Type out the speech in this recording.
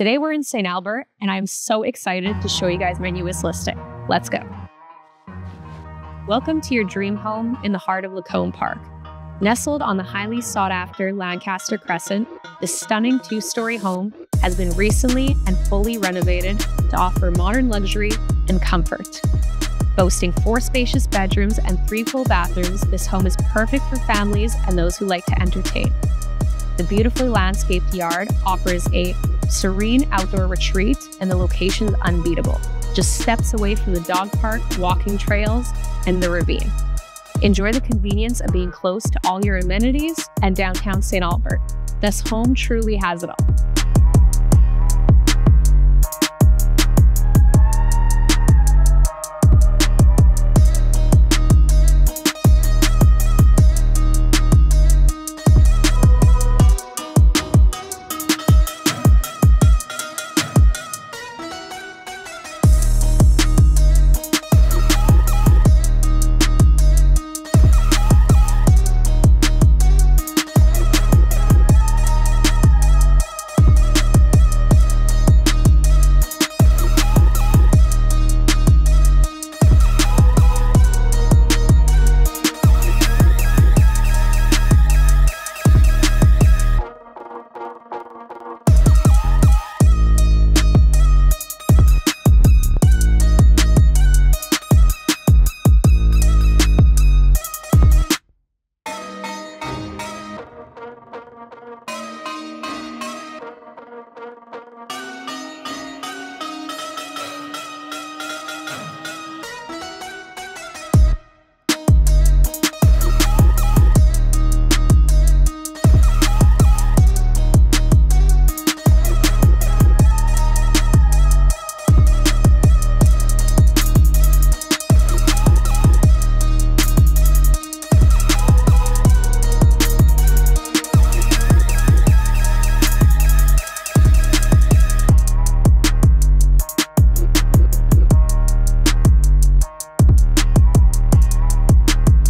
Today we're in St. Albert, and I'm so excited to show you guys my newest listing. Let's go. Welcome to your dream home in the heart of Lacombe Park. Nestled on the highly sought after Lancaster Crescent, this stunning two story home has been recently and fully renovated to offer modern luxury and comfort. Boasting four spacious bedrooms and three full bathrooms, this home is perfect for families and those who like to entertain. The beautifully landscaped yard offers a serene outdoor retreat, and the location is unbeatable, just steps away from the dog park, walking trails, and the ravine. Enjoy the convenience of being close to all your amenities and downtown St. Albert. This home truly has it all.